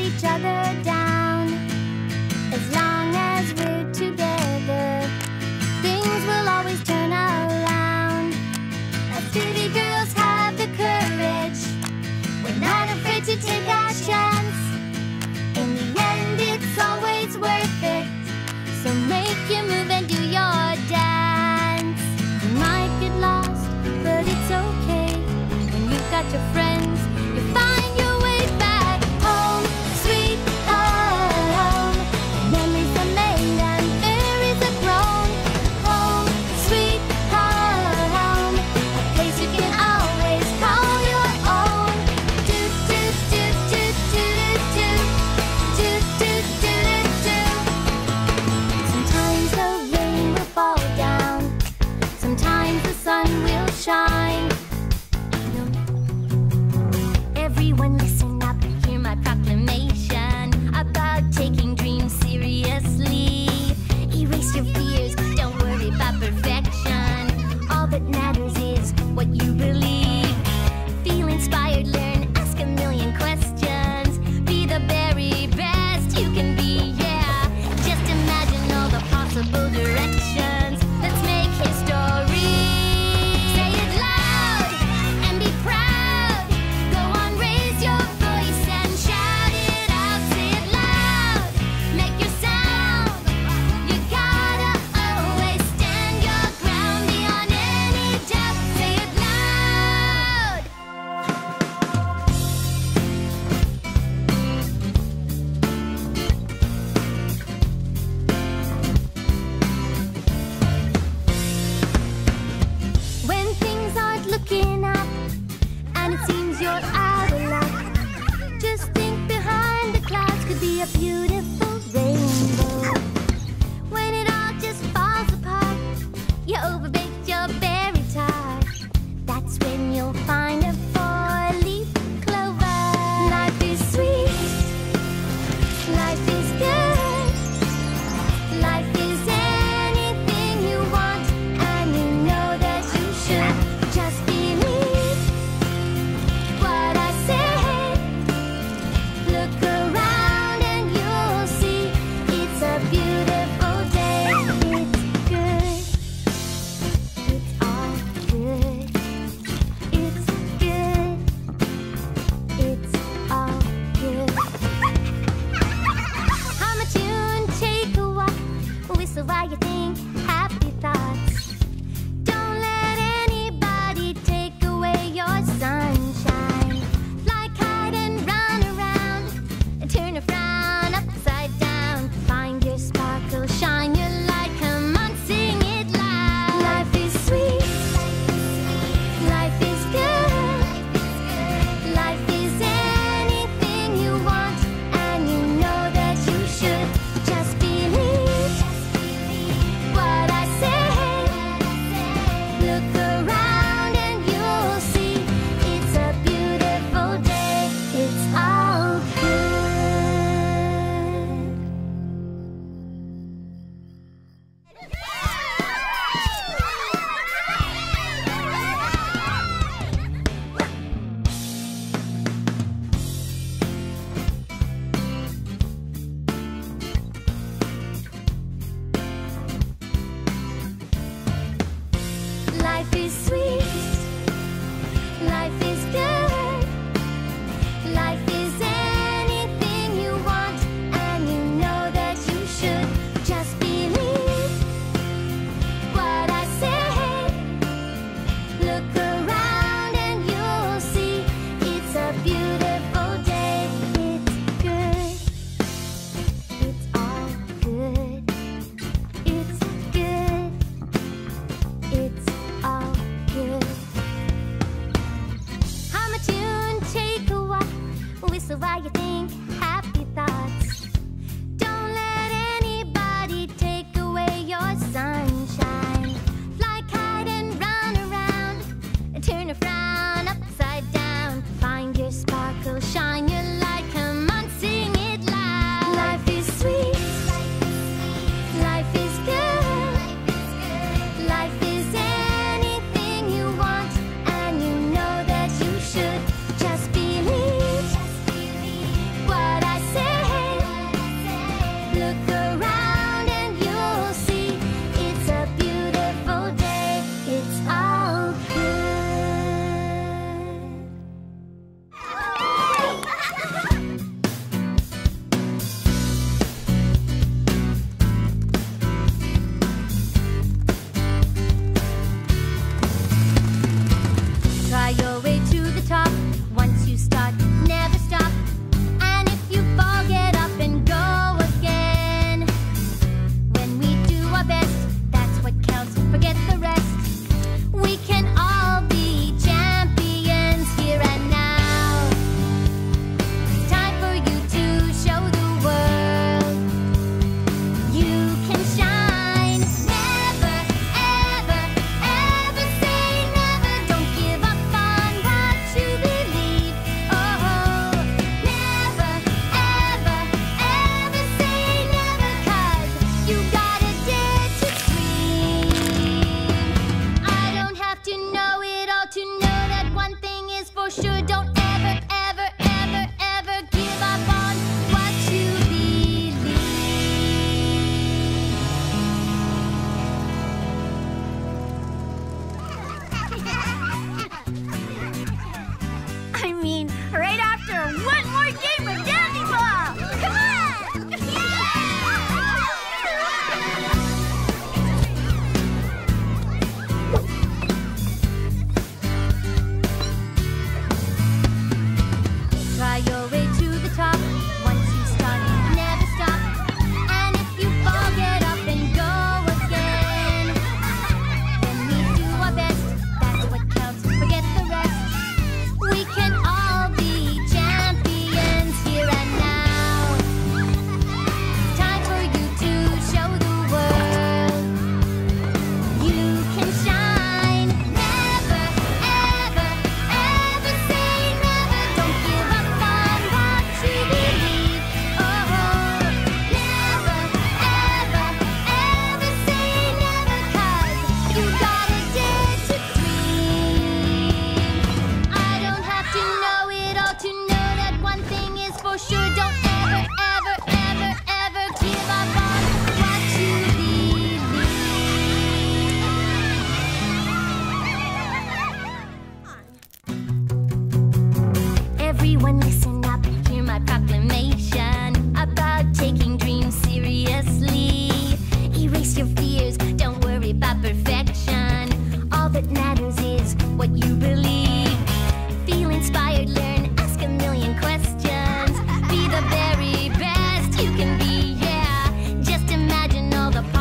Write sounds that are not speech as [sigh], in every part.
each other down. As long as we're together, things will always turn around. Us city girls have the courage. We're not afraid to take our chance. In the end, it's always worth it. So make your move and do your dance. You might get lost, but it's okay. When you've got your friends.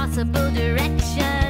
possible direction.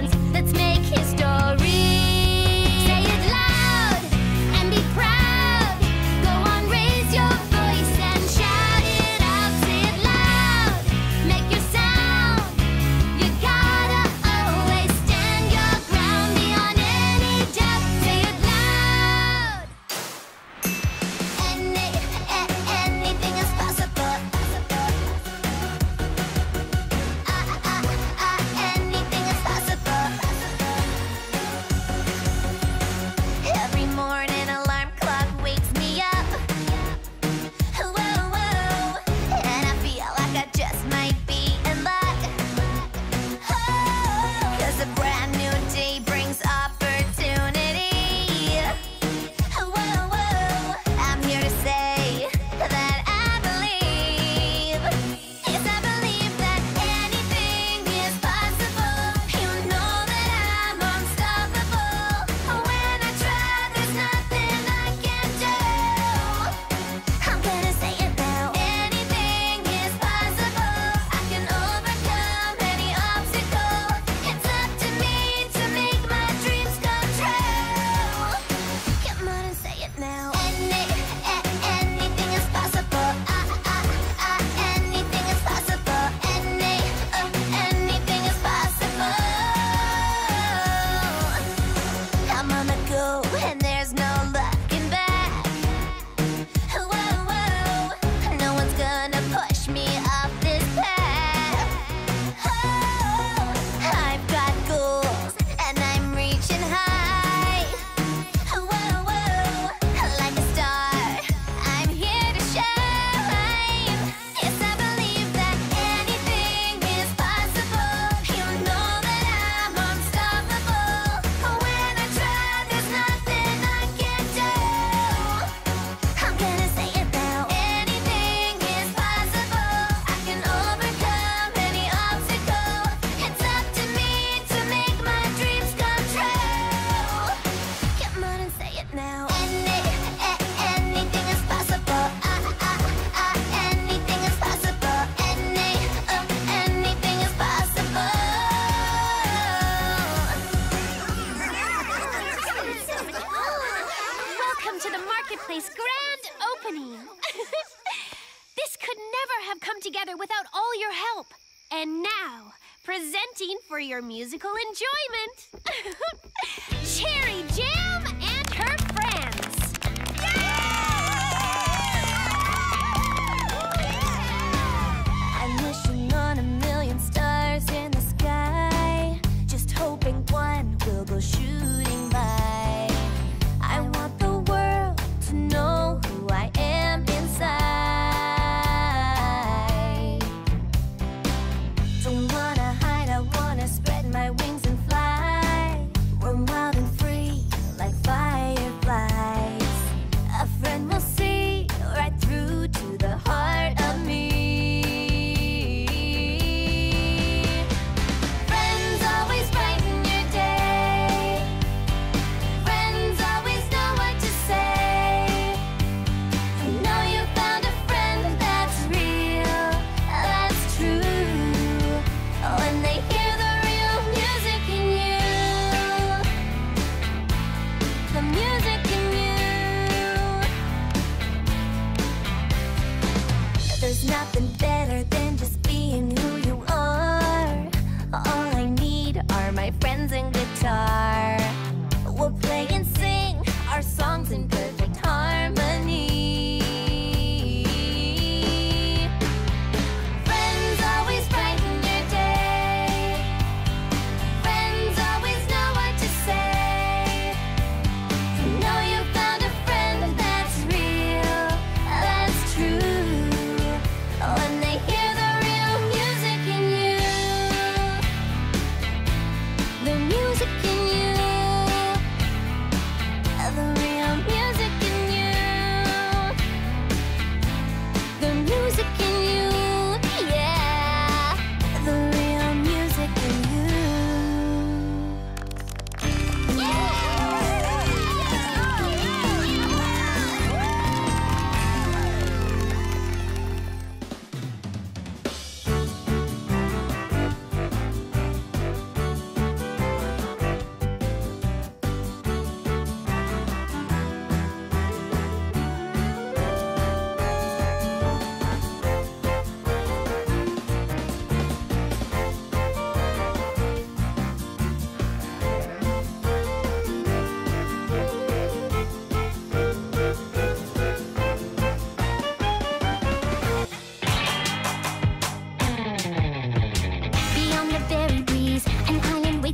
for your musical enjoyment. [laughs] Cherry Jam!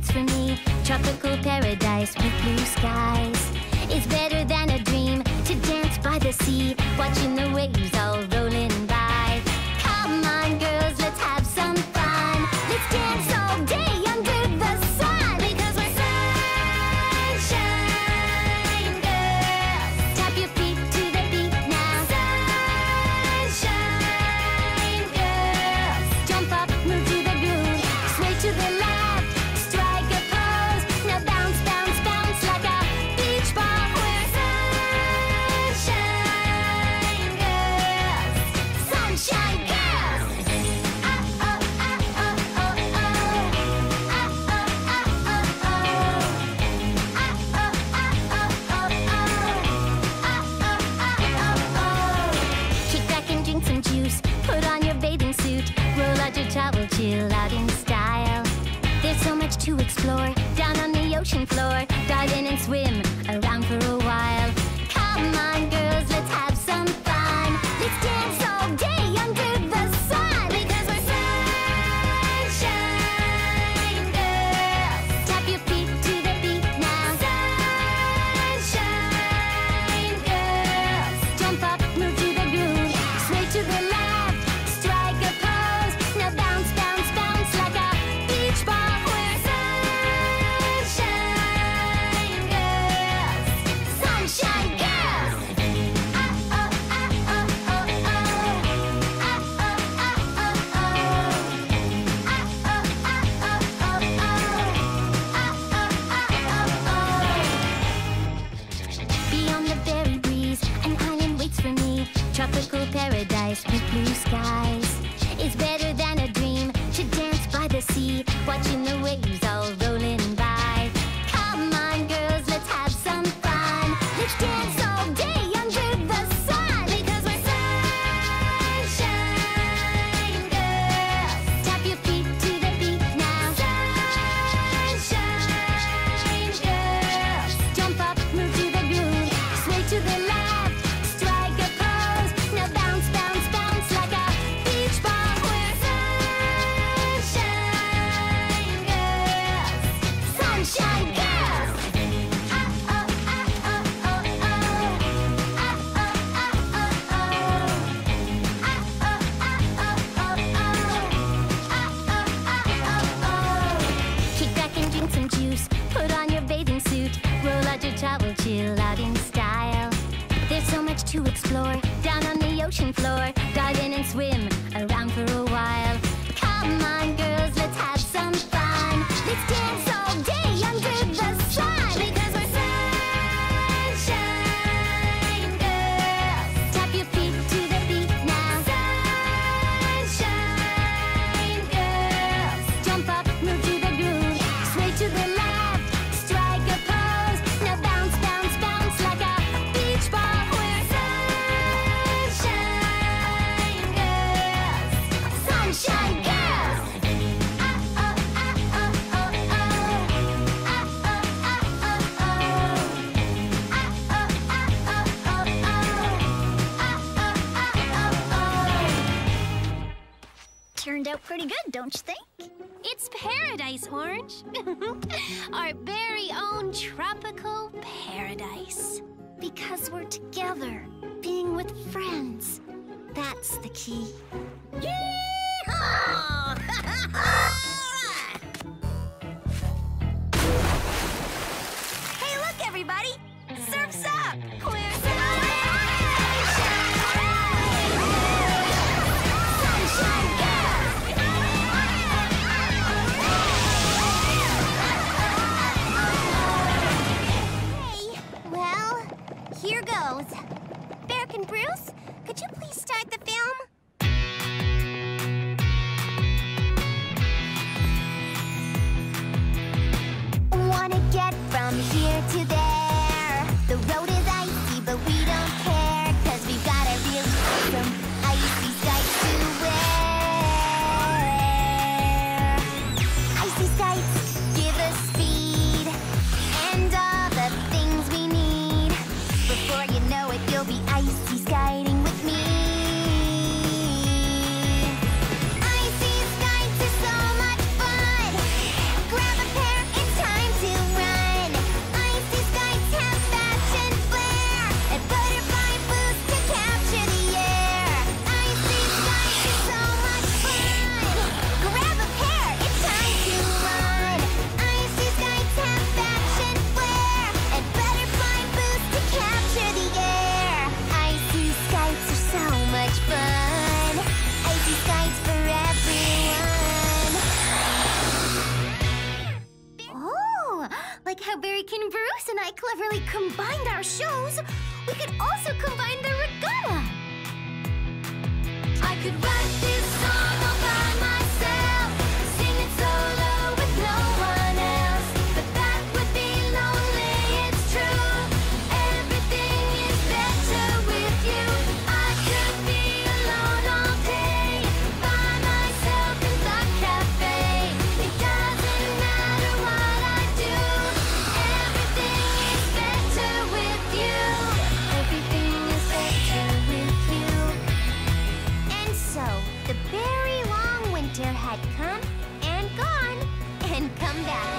it's for me. Tropical paradise with blue skies. It's better than a dream to dance by the sea, watching the waves all. Put on your bathing suit, roll out your towel, chill out in style. There's so much to explore down on the ocean floor. Dive in and swim around for a while. Come on, girl. pretty good, don't you think? It's paradise, Orange. [laughs] Our very own tropical paradise. Because we're together, being with friends. That's the key. [laughs] hey, look, everybody! Surf's up! Clear's like how Berrykin Bruce and I cleverly combined our shows, we could also combine the regatta. I could write this song about come and gone and come back.